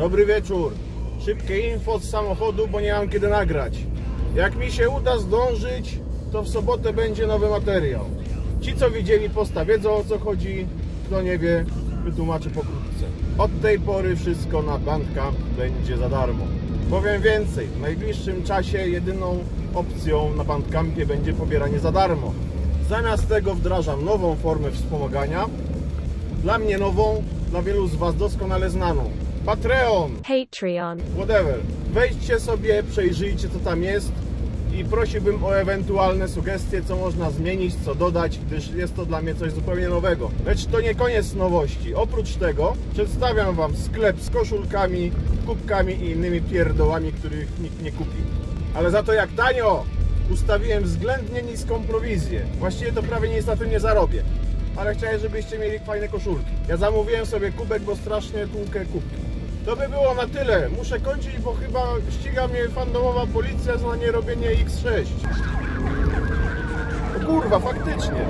Dobry wieczór. Szybkie info z samochodu, bo nie mam kiedy nagrać. Jak mi się uda zdążyć, to w sobotę będzie nowy materiał. Ci, co widzieli posta, wiedzą o co chodzi. Kto nie wie, wytłumaczę pokrótce. Od tej pory wszystko na Bandcamp będzie za darmo. Powiem więcej, w najbliższym czasie jedyną opcją na Bandcampie będzie pobieranie za darmo. Zamiast tego wdrażam nową formę wspomagania, dla mnie nową, dla wielu z Was doskonale znaną. Patreon, Patreon. whatever. Wejdźcie sobie, przejrzyjcie co tam jest i prosiłbym o ewentualne sugestie, co można zmienić, co dodać, gdyż jest to dla mnie coś zupełnie nowego. Lecz to nie koniec nowości. Oprócz tego przedstawiam Wam sklep z koszulkami, kubkami i innymi pierdołami, których nikt nie kupi. Ale za to jak tanio! Ustawiłem względnie niską prowizję. Właściwie to prawie nic na tym nie zarobię. Ale chciałem, żebyście mieli fajne koszulki. Ja zamówiłem sobie kubek, bo strasznie tłukę kubki. To by było na tyle. Muszę kończyć, bo chyba ściga mnie fandomowa policja za nierobienie X6. O kurwa, faktycznie.